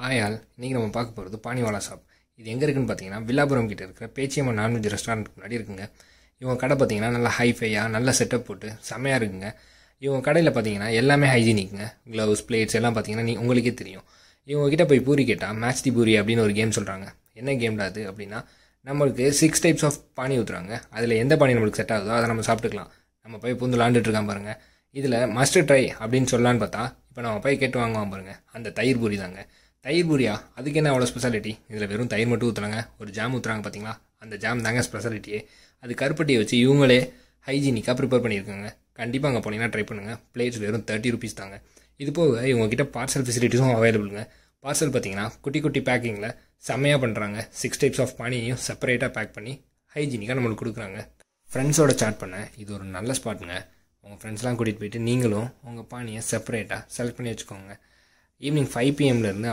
Hi all இன்றைக்கி நம்ம பார்க்க போகிறது பானிவாலா ஷாப் இது எங்கே இருக்குன்னு பார்த்தீங்கன்னா வில்லாபுரம் கிட்ட இருக்கிற பேச்சியம்மா நான்வெஜ் ரெஸ்டாரண்ட் முன்னாடி இருக்குங்க. இவங்க கடை பார்த்தீங்கன்னா நல்லா ஹைஃபையாக நல்ல செட்டப் போட்டு செம்மையாக இருக்குங்க. இவங்க கடையில் பார்த்தீங்கன்னா எல்லாமே ஹைஜீனிக்குங்க க்ளவுஸ் பிளேட்ஸ் எல்லாம் பார்த்தீங்கன்னா நீ உங்களுக்கே தெரியும். இவங்க கிட்ட போய் பூரி கேட்டால் மேட்ச் தி பூரி அப்படின்னு ஒரு கேம் சொல்கிறாங்க என்ன கேம்டா அது அப்படின்னா நம்மளுக்கு சிக்ஸ் டைப்ஸ் ஆஃப் பானி ஊற்றுறாங்க அதில் எந்த பானி நம்மளுக்கு செட் ஆகுதோ அதை நம்ம சாப்பிட்டுக்கலாம். நம்ம போய் புந்து விளாண்டுட்ருக்கான் இருக்கான் இதில் மஸ்டர் ட்ரை அப்படின்னு சொல்லலான்னு பார்த்தா இப்போ நம்ம போய் கேட்டு வாங்குவான் பாருங்கள் அந்த தயிர் பூரி தாங்க. தயிர் பூரியா? அதுக்கு என்ன அவ்வளோ ஸ்பெஷாலிட்டி இதில் வெறும் தயிர் மட்டும் ஊற்றுறாங்க ஒரு ஜாம் ஊற்றுறாங்க பார்த்தீங்களா அந்த ஜாம் தாங்க ஸ்பெஷாலிட்டியே அது கருப்பட்டியை வச்சு இவங்களே ஹைஜீனிக்காக ப்ரிப்பேர் பண்ணியிருக்காங்க. கண்டிப்பாக அங்கே போனீங்கன்னா ட்ரை பண்ணுங்கள் பிளேட்ஸ் வெறும் தேர்ட்டி ருபீஸ் தாங்க. இது போக இவங்ககிட்ட பார்சல் ஃபெசிலிட்டிஸும் அவைலபிளுங்க பார்சல் பார்த்தீங்கன்னா குட்டி குட்டி பேக்கிங்கில் செம்மையாக பண்ணுறாங்க சிக்ஸ் டைப்ஸ் ஆஃப் பானியையும் செப்பரேட்டாக பேக் பண்ணி ஹைஜீனிக்காக நம்மளுக்கு கொடுக்குறாங்க. ஃப்ரெண்ட்ஸோட சாட் பண்ண. இது ஒரு நல்ல ஸ்பாட்டுங்க உங்கள் ஃப்ரெண்ட்ஸ்லாம் கூட்டிகிட்டு போயிட்டு நீங்களும் உங்கள் பானியை செப்பரேட்டாக செலக்ட் பண்ணி வச்சுக்கோங்க. Evening five பிஎம்லேருந்து